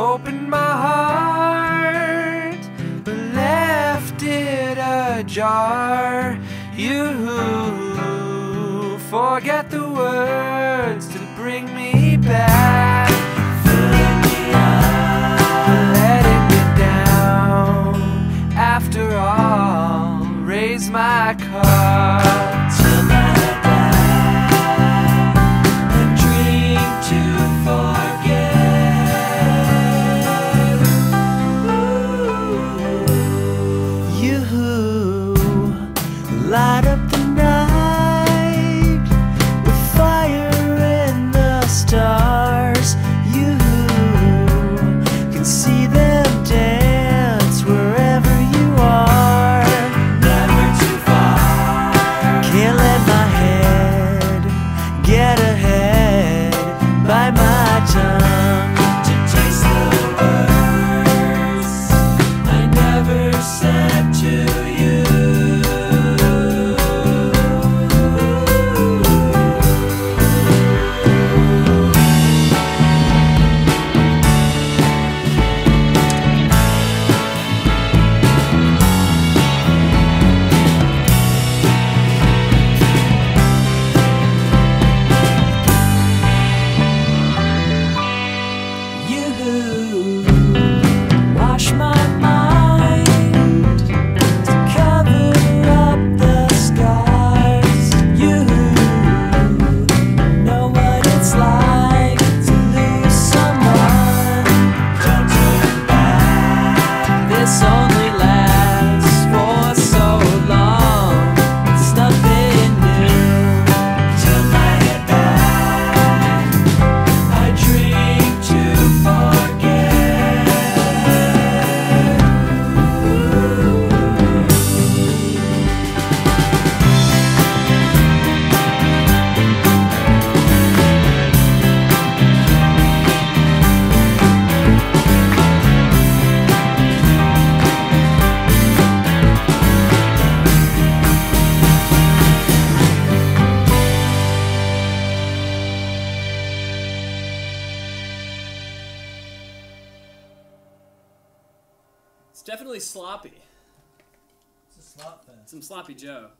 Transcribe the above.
opened my heart, but left it ajar. You forget the words to bring me back. Letting me down. After all, raise my cup. as I It's definitely sloppy. It's a slop fest. Some sloppy Joe.